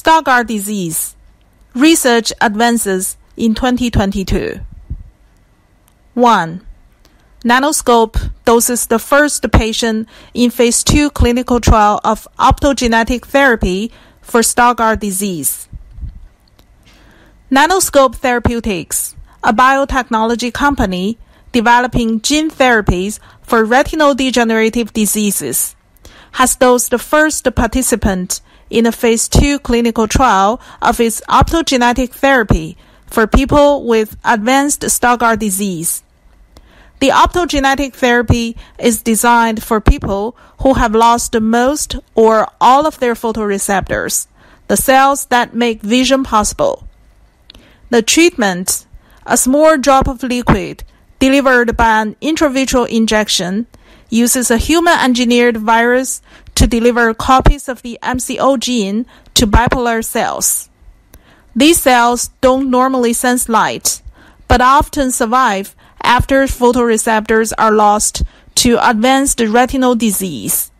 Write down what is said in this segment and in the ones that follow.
Stargardt disease. Research advances in 2022. 1. Nanoscope doses the first patient in phase 2 clinical trial of optogenetic therapy for Stargardt disease. Nanoscope Therapeutics, a biotechnology company developing gene therapies for retinal degenerative diseases, has dosed the first participant in a phase 2 clinical trial of its optogenetic therapy for people with advanced Stargardt disease. The optogenetic therapy is designed for people who have lost most or all of their photoreceptors, the cells that make vision possible. The treatment, a small drop of liquid delivered by an intravitreal injection, uses a human engineered virus to deliver copies of the MCO gene to bipolar cells. These cells don't normally sense light, but often survive after photoreceptors are lost to advanced retinal disease.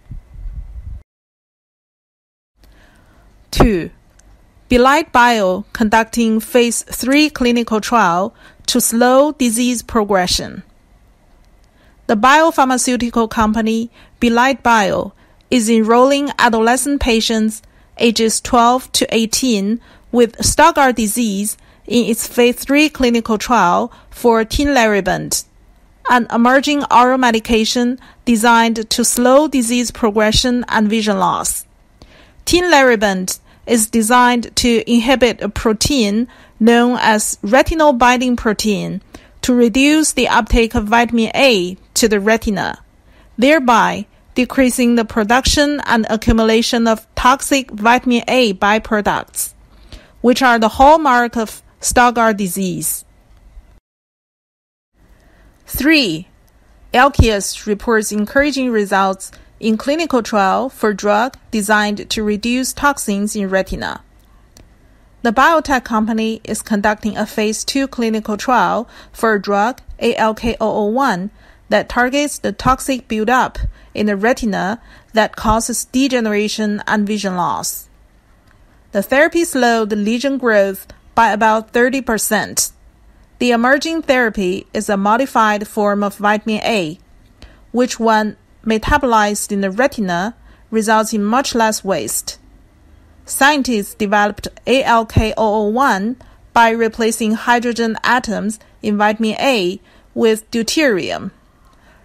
2. Belite Bio conducting phase 3 clinical trial to slow disease progression. The biopharmaceutical company Belite Bio is enrolling adolescent patients ages 12 to 18 with Stargardt disease in its phase 3 clinical trial for tinlarebant, an emerging oral medication designed to slow disease progression and vision loss. Tinlarebant is designed to inhibit a protein known as retinol binding protein to reduce the uptake of vitamin A to the retina, thereby decreasing the production and accumulation of toxic vitamin A byproducts, which are the hallmark of Stargardt disease. 3. Alkeus reports encouraging results in clinical trial for drug designed to reduce toxins in retina. The biotech company is conducting a phase 2 clinical trial for a drug ALK001 that targets the toxic buildup in the retina that causes degeneration and vision loss. The therapy slowed the lesion growth by about 30%. The emerging therapy is a modified form of vitamin A, which, when metabolized in the retina, results in much less waste. Scientists developed ALK001 by replacing hydrogen atoms in vitamin A with deuterium.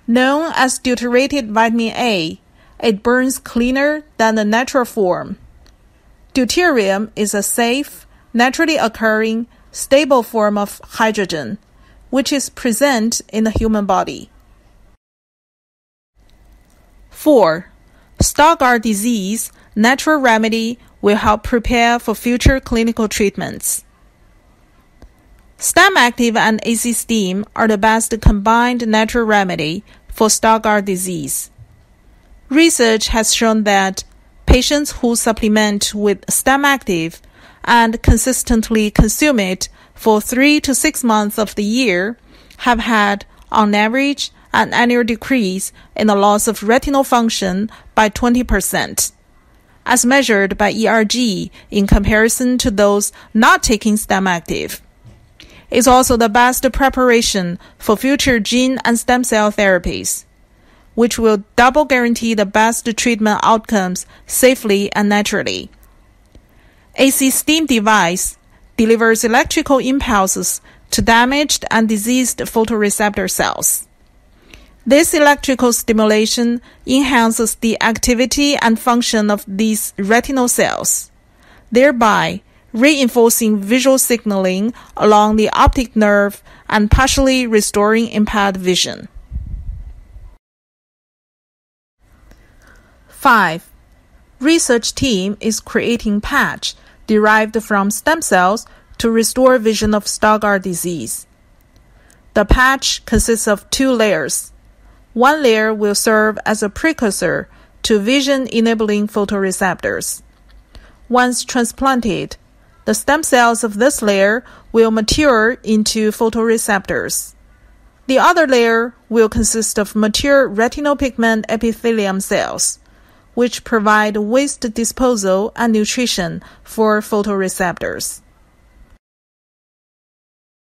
Known as deuterated vitamin A, it burns cleaner than the natural form. Deuterium is a safe, naturally occurring, stable form of hydrogen, which is present in the human body. 4. Stargardt disease natural remedy will help prepare for future clinical treatments. STEM Active and AC Steam are the best combined natural remedy for Stargardt disease. Research has shown that patients who supplement with STEM Active and consistently consume it for three to six months of the year have had, on average, an annual decrease in the loss of retinal function by 20%, as measured by ERG in comparison to those not taking STEM Active is also the best preparation for future gene and stem cell therapies, which will double guarantee the best treatment outcomes safely and naturally. AC steam device delivers electrical impulses to damaged and diseased photoreceptor cells. This electrical stimulation enhances the activity and function of these retinal cells, thereby reinforcing visual signaling along the optic nerve and partially restoring impaired vision. 5. Research team is creating patch derived from stem cells to restore vision of Stargardt disease. The patch consists of two layers. One layer will serve as a precursor to vision enabling photoreceptors. Once transplanted, the stem cells of this layer will mature into photoreceptors. The other layer will consist of mature retinal pigment epithelium cells, which provide waste disposal and nutrition for photoreceptors.